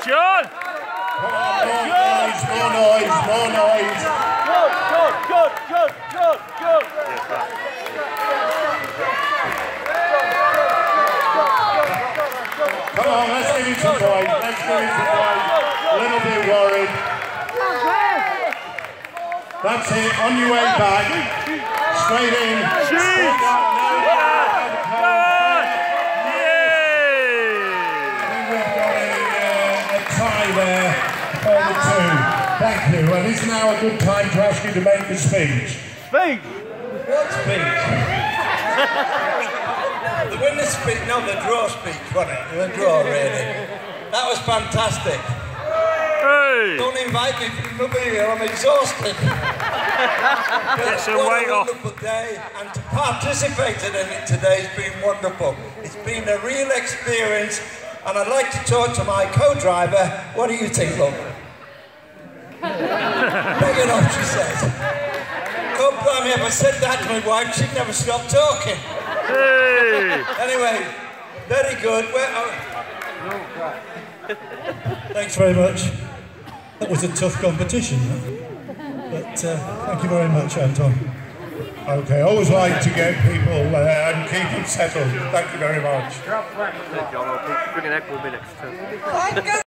John! Come on, more noise, more noise, more noise. Go, go, go, go, go, go! Come on, let's give it to fight. Let's give it to fight. A little bit worried. That's it, on your way back. Straight in. Tie there for the two. Thank you. And is now a good time to ask you to make the speech. Speak! What speech? the winner speech, no, the draw speech, wasn't it? The draw, really. That was fantastic. Hey! Don't invite me for another year, I'm exhausted. Get some what weight a off. wonderful day, and to participate in it today has been wonderful. It's been a real experience, and I'd like to talk to my co-driver. What do you think, love? Bring it on, she says. God blimey, if I said that to my wife, she'd never stop talking. Hey! Anyway, very good. Well, Thanks very much. That was a tough competition, but uh, thank you very much, Anton. Okay, always like to get people uh, and keep them settled. Thank you very much. John, I'll bring an echo minutes too.